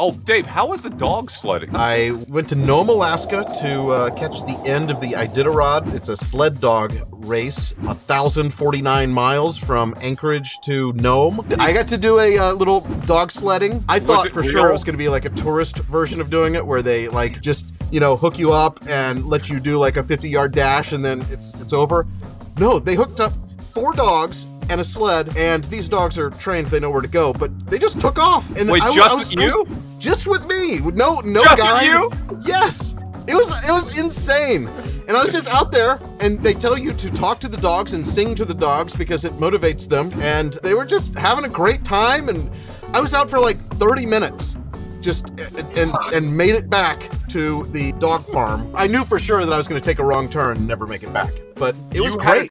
Oh, Dave, how was the dog sledding? I went to Nome, Alaska to uh, catch the end of the Iditarod. It's a sled dog race, 1,049 miles from Anchorage to Nome. I got to do a uh, little dog sledding. I thought for real? sure it was going to be like a tourist version of doing it where they like just, you know, hook you up and let you do like a 50 yard dash and then it's it's over. No, they hooked up four dogs and a sled, and these dogs are trained; they know where to go. But they just took off. And Wait, I, just I was, with was- you? just with me. No, no Just guy. you? Yes. It was it was insane. And I was just out there and they tell you to talk to the dogs and sing to the dogs because it motivates them and they were just having a great time and I was out for like 30 minutes just and and, made it back to the dog farm. I knew for sure that I was going to take a wrong turn and never make it back. But it was You had- great.